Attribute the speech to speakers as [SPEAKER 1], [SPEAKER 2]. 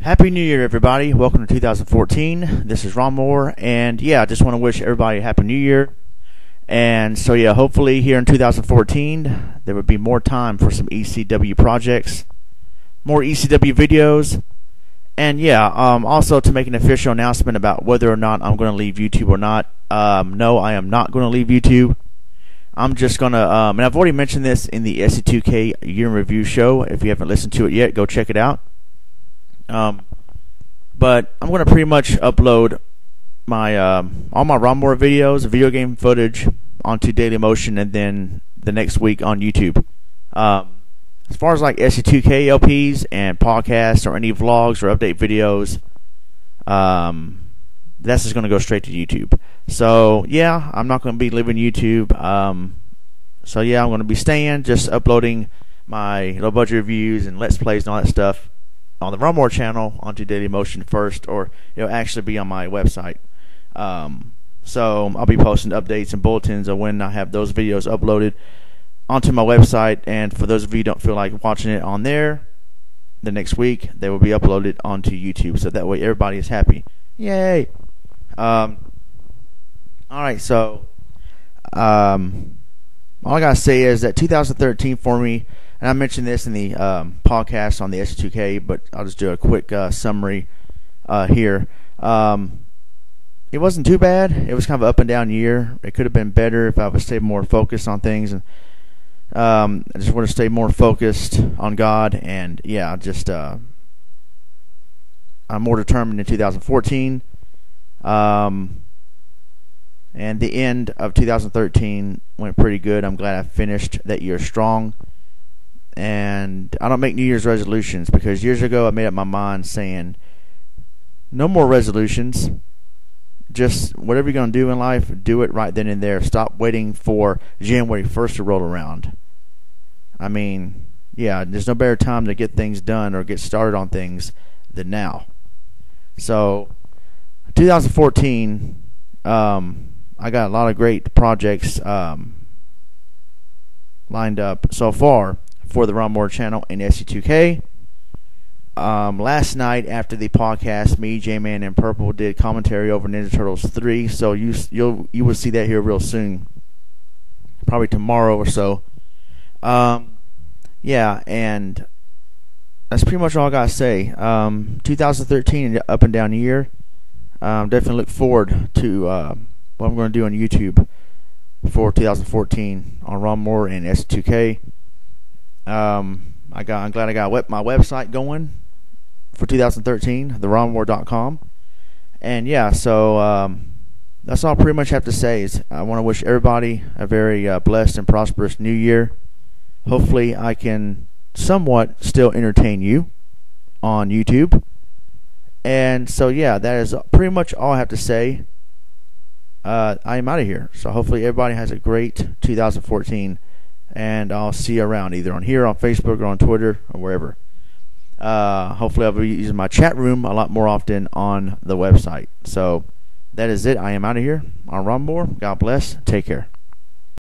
[SPEAKER 1] Happy New Year, everybody. Welcome to 2014. This is Ronmower, and yeah, I just want to wish everybody a Happy New Year. And so, yeah, hopefully here in 2014, there would be more time for some ECW projects, more ECW videos, and yeah, um, also to make an official announcement about whether or not I'm going to leave YouTube or not. Um, no, I am not going to leave YouTube. I'm just going to, um, and I've already mentioned this in the ST2K Year in Review show. If you haven't listened to it yet, go check it out. Um, but I'm going to pretty much upload my um, all my Ronmower videos, video game footage onto Dailymotion, and then the next week on YouTube. Um, as far as like ST2K LPs and podcasts or any vlogs or update videos, um, that's just going to go straight to YouTube. So yeah, I'm not going to be leaving YouTube. Um, so yeah, I'm going to be staying, just uploading my low budget reviews and let's plays and all that stuff on the Ronmower channel onto Daily Motion first, or it'll actually be on my website. Um, so I'll be posting updates and bulletins of when I have those videos uploaded onto my website. And for those of you who don't feel like watching it on there, the next week they will be uploaded onto YouTube. So that way everybody is happy. Yay! Um, all right, so um, all I gotta say is that 2013 for me and I mentioned this in the um, podcast on the ST2K, but I'll just do a quick uh, summary uh, here. Um, it wasn't too bad. It was kind of up and down year. It could have been better if I would stay more focused on things. And um, I just want to stay more focused on God. And yeah, just uh, I'm more determined in 2014. Um, and the end of 2013 went pretty good. I'm glad I finished that year strong and I don't make New Year's resolutions because years ago I made up my mind saying, no more resolutions. Just whatever you're going to do in life, do it right then and there. Stop waiting for January 1st to roll around. I mean, yeah, there's no better time to get things done or get started on things than now. So, 2014, um, I got a lot of great projects um, lined up so far for the Ronmower channel and ST2K. Um, last night after the podcast, me, J-Man, and Purple did commentary over Ninja Turtles 3, so you you'll you will see that here real soon, probably tomorrow or so. Um, yeah, and that's pretty much all I gotta say. Um, 2013 up and down year. Um, definitely look forward to uh, what I'm going to do on YouTube for 2014 on Ronmower and ST2K. Um, I got. I'm glad I got my website going for 2013, theronmower.com. And yeah, so um, that's all I pretty much have to say. Is I want to wish everybody a very uh, blessed and prosperous New Year. Hopefully, I can somewhat still entertain you on YouTube. And so, yeah, that is pretty much all I have to say. Uh, I am out of here. So, hopefully, everybody has a great 2014 and I'll see you around either on here, on Facebook, or on Twitter, or wherever. Uh, hopefully, I'll be using my chat room a lot more often on the website. So that is it. I am out of here Ronmower. God bless. Take care.